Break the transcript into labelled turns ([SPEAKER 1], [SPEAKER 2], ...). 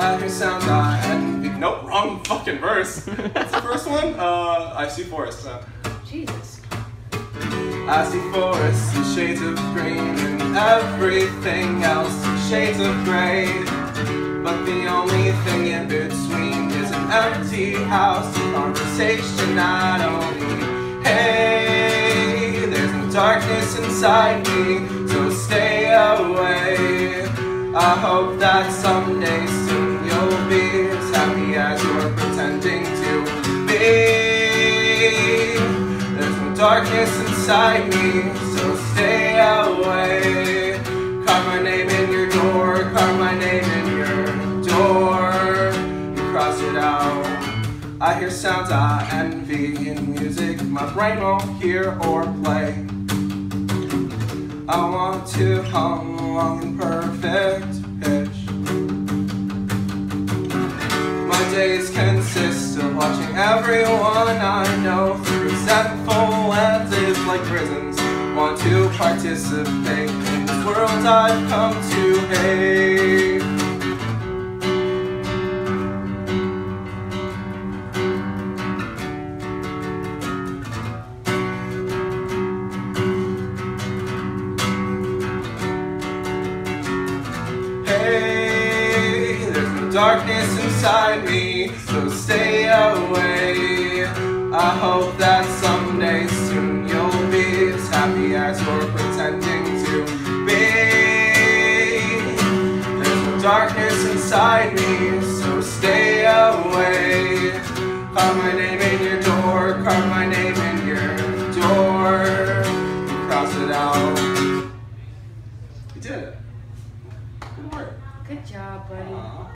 [SPEAKER 1] I hear sounds I envy. Nope, wrong fucking verse. That's the first one? Uh, I see forests. Uh,
[SPEAKER 2] Jesus.
[SPEAKER 1] I see forests and shades of green and everything else in shades of gray. But the only thing in between is an empty house, a conversation I don't need. Hey, there's no darkness inside me, so stay away. I hope that someday be as happy as you're pretending to be. There's no darkness inside me, so stay away. Carve my name in your door, carve my name in your door. You cross it out. I hear sounds I envy in music my brain won't hear or play. I want to hum along in perfect days consist of watching everyone I know through resentful lenses like prisons. Want to participate in this world I've come to hate. Darkness inside me, so stay away. I hope that someday soon you'll be as happy as we're pretending to be. There's no darkness inside me, so stay away. Carve my name in your door, carve my name in your door. Cross it out. You did it. Good work.
[SPEAKER 2] Good job, buddy.
[SPEAKER 1] Aw.